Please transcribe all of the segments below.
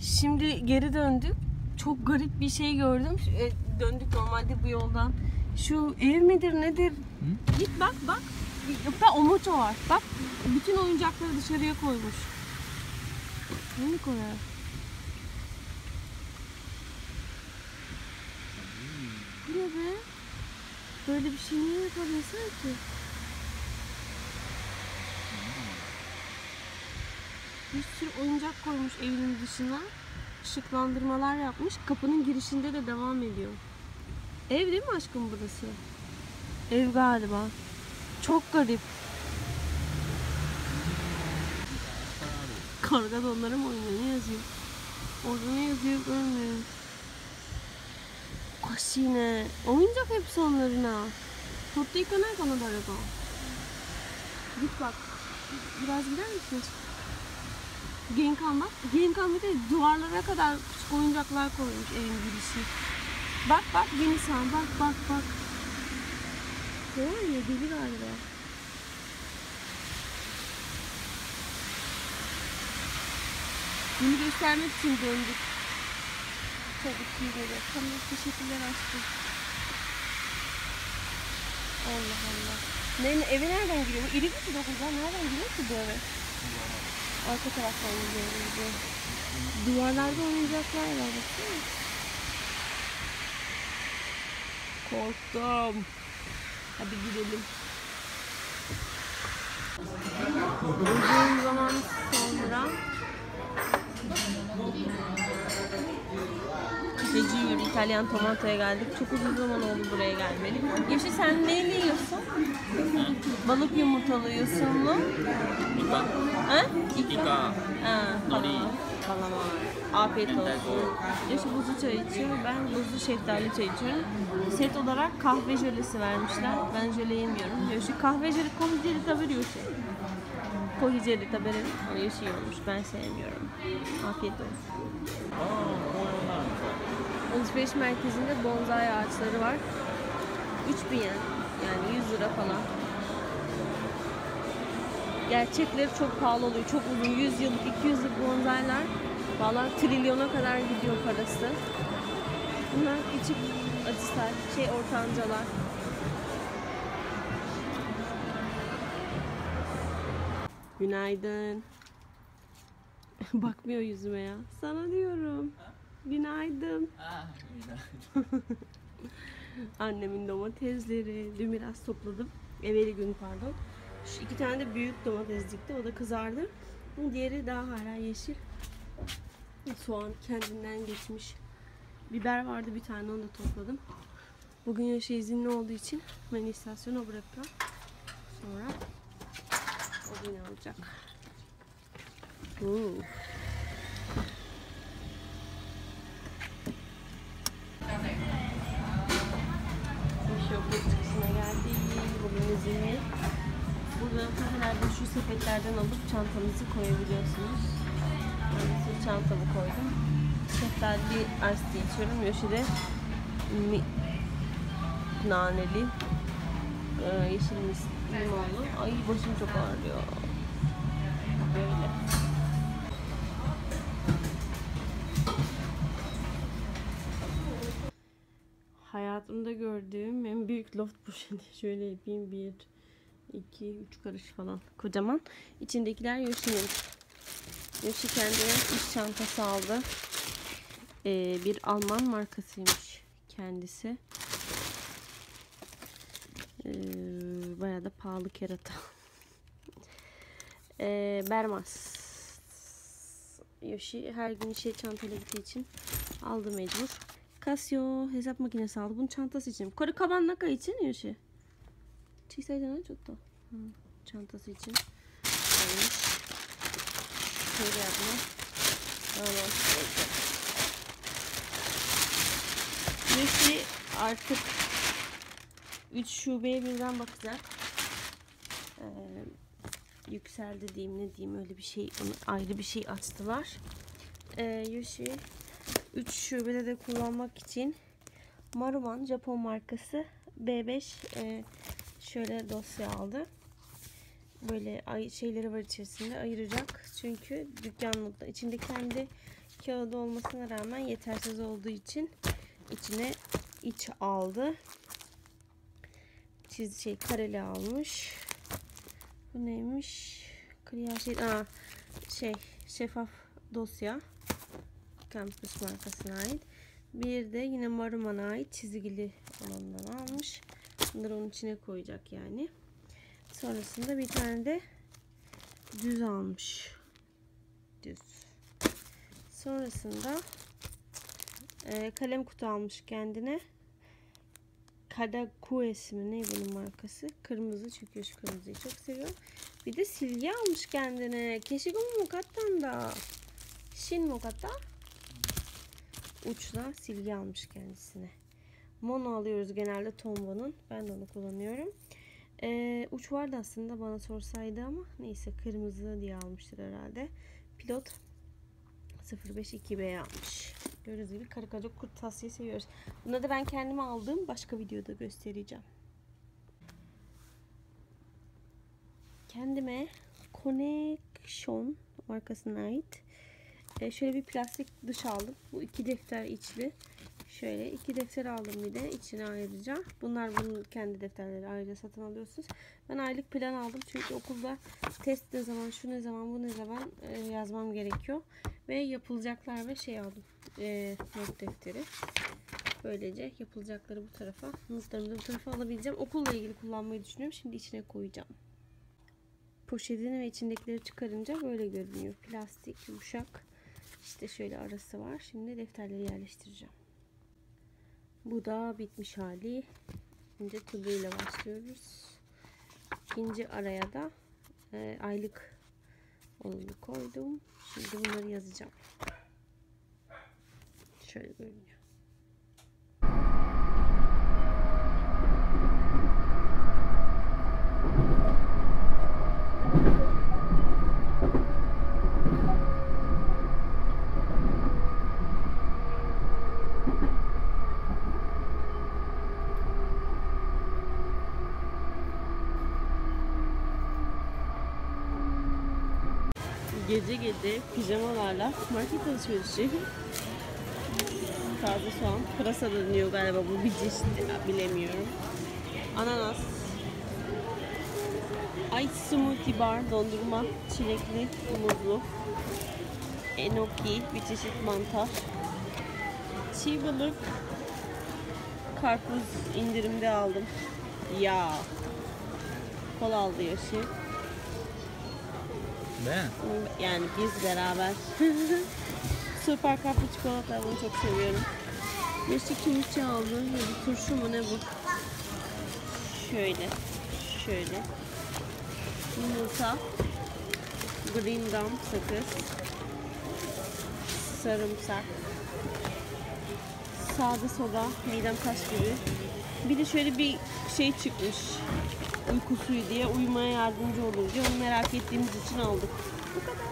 Şimdi geri döndük. Çok garip bir şey gördüm. E, döndük normalde bu yoldan. Şu ev midir nedir? Git bak bak. Hatta omoto var. Bak bütün oyuncakları dışarıya koymuş. Ne koyar? Bu ne be? Böyle bir şey niye yapabilirsin ki? Bir sürü oyuncak koymuş evinin dışına. Işıklandırmalar yapmış. Kapının girişinde de devam ediyor. Ev değil mi aşkım burası? Ev galiba. Çok garip. Karga donları mı oynuyor? Ne yazıyor? Orada ne yazıyor görmüyorum. Koşine. Oyuncak hepsi onların ha. 取っていかないかな誰か Git bak. Biraz gider misin? Genkan bak. Genkan bir de duvarlara kadar küçük oyuncaklar koymuş evin girişi. Bak bak beni sen bak bak bak. Ne oluyor? Deli galiba. Bunu göstermek için döndük. Tabii ki böyle. Tamam teşekkürler aşkım. Allah Allah. Ne, eve nereden giriyor? İri bir dokuza nereden giriyor ki bu eve? Arka taraftan gidiyor. gidiyor. Duvarlarda oyuncaklar var. Korktum. Hadi gidelim. Uzun zaman sonra Reggio İtalyan Tomato'ya geldik. Çok uzun zaman oldu buraya gelmeli. Yaşa sen neyle yiyorsun? Balık yumurtalıyorsun mu? Ika, Ha? Ika, Ha, Nori. Kalamar. Afiyet olsun. Yaşı buzlu çay içiyor. Ben buzlu şeftali çay içiyorum. Set olarak kahve jölesi vermişler. Ben jöle yemiyorum. Yoshi kahve jöle kohi jöle tabi Yoshi. Kohi jöle tabi ama Yoshi yiyormuş. Ben sevmiyorum. Afiyet olsun. Alışveriş merkezinde bonsai ağaçları var. 3000 yen. Yani 100 lira falan. Gerçekleri çok pahalı oluyor. Çok uzun. 100 yıllık, 200 yıllık bonsailer valla trilyona kadar gidiyor parası. Bunlar küçük acısar, şey ortancalar. Günaydın. Bakmıyor yüzüme ya. Sana diyorum. Günaydın. Annemin domatesleri. Dün biraz topladım. Evveli gün pardon. Şu iki tane de büyük domates dikti. O da kızardı. Diğeri daha hala yeşil. Soğan kendinden geçmiş. Biber vardı bir tane onu da topladım. Bugün yaşı izinli olduğu için beni istasyona bırakacağım. Sonra o beni alacak. Oo. Şöyle geldik. Bugün izinli. Kafelerde şu sepetlerden alıp çantanızı koyabiliyorsunuz. Ben sürü çantamı koydum. Şeftali iced tea içiyorum. Yoşide mi, naneli, e, yeşil mis, limonlu. Ay başım çok ağrıyor. Böyle. Hayatımda gördüğüm en büyük loft poşeti. Şöyle yapayım. Bir, iki, üç karış falan. Kocaman. İçindekiler Yoshi'nin. Yoshi kendine iş çantası aldı. Ee, bir Alman markasıymış kendisi. Ee, bayağı da pahalı kerata. ee, Bermas. Yoshi her gün işe çantayla gittiği için aldı mecbur. Casio hesap makinesi aldı. Bunun çantası için. Kore kaban naka için Yoshi. 小さいじゃないちょっと、うん、 Çantası için almış. Şöyle yapma. Tamam. Yoshi artık 3 şubeye birden bakacak. Ee, yükseldi diyeyim ne diyeyim öyle bir şey ayrı bir şey açtılar. Ee, Yoshi 3 şubede de kullanmak için Maruman Japon markası B5 e, şöyle dosya aldı. Böyle şeyleri var içerisinde ayıracak. Çünkü dükkan notu içinde kendi kağıdı olmasına rağmen yetersiz olduğu için içine iç aldı. Çiz şey kareli almış. Bu neymiş? Clear şey, aa, şey şeffaf dosya. Campus markasına ait. Bir de yine Maruman'a ait çizgili olanından almış. Bunları onun içine koyacak yani. Sonrasında bir tane de düz almış. Düz. Sonrasında e, kalem kutu almış kendine. Kadakues mi ne bunun markası? Kırmızı çünkü şu kırmızıyı çok seviyorum. Bir de silgi almış kendine. Keşigo Mokat'tan da. Shin Mokat'a uçla silgi almış kendisine. Mono alıyoruz genelde Tombo'nun. Ben de onu kullanıyorum. Ee, uç vardı aslında bana sorsaydı ama neyse kırmızı diye almıştır herhalde. Pilot 052B almış. Gördüğünüz gibi karikacok kırtasiye seviyoruz. Bunları da ben kendime aldım. Başka videoda göstereceğim. Kendime Connection markasına ait e, şöyle bir plastik dış aldım. Bu iki defter içli. Şöyle iki defter aldım bir de içine ayrıca. Bunlar bunun kendi defterleri ayrıca satın alıyorsunuz. Ben aylık plan aldım çünkü okulda test ne zaman, şu ne zaman, bu ne zaman e, yazmam gerekiyor. Ve yapılacaklar ve şey aldım. E, not defteri. Böylece yapılacakları bu tarafa, notlarımı da bu tarafa alabileceğim. Okulla ilgili kullanmayı düşünüyorum. Şimdi içine koyacağım. Poşetini ve içindekileri çıkarınca böyle görünüyor. Plastik, yumuşak. İşte şöyle arası var. Şimdi defterleri yerleştireceğim. Bu da bitmiş hali. Önce tubuyla başlıyoruz. İkinci araya da e, aylık olanı koydum. Şimdi bunları yazacağım. Şöyle görünüyor. Gece gece pijamalarla market alışverişi. Taze soğan. Pırasa da deniyor galiba bu bir çeşit bilemiyorum. Ananas. Ice smoothie bar dondurma çilekli muzlu. Enoki bir çeşit mantar. Çiğ balık. Karpuz indirimde aldım. Ya. Kola aldı yaşı. Ben? Yani biz beraber. Süper kaplı çikolata bunu çok seviyorum. Yeşil kimçi aldım. Bir turşu mu ne bu? Şöyle. Şöyle. Yumurta. Green gum sakız. Sarımsak. Sade soda. Midem taş gibi. Bir de şöyle bir şey çıkmış. Uyku suyu diye uyumaya yardımcı olur diye onu merak ettiğimiz için aldık. Bu kadar.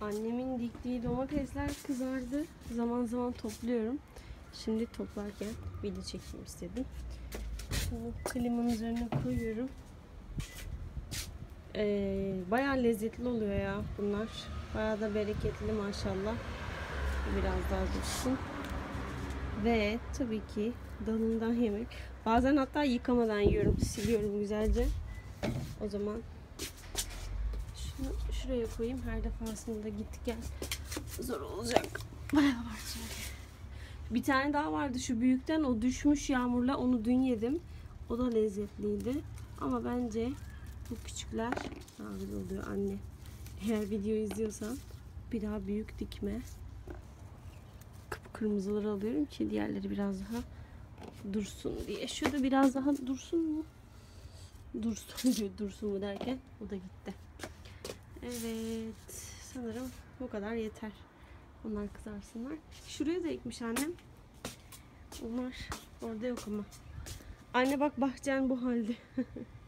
Annemin diktiği domatesler kızardı. Zaman zaman topluyorum. Şimdi toplarken video çekeyim istedim. Şimdi klimanın üzerine koyuyorum. Ee, bayağı lezzetli oluyor ya bunlar. Bayağı da bereketli maşallah. Biraz daha dursun. Ve tabii ki dalından yemek. Bazen hatta yıkamadan yiyorum. Siliyorum güzelce. O zaman şunu şuraya koyayım. Her defasında git gel zor olacak. Bayağı var çünkü. Bir tane daha vardı şu büyükten. O düşmüş yağmurla. Onu dün yedim. O da lezzetliydi. Ama bence bu küçükler daha güzel oluyor anne. Eğer video izliyorsan bir daha büyük dikme. Kıpkırmızıları alıyorum ki diğerleri biraz daha dursun diye. Şurada biraz daha dursun mu? Dursun diyor dursun mu derken o da gitti. Evet sanırım bu kadar yeter. Onlar kızarsınlar. Şuraya da ekmiş annem. Onlar orada yok ama. Anne bak bahçen bu halde.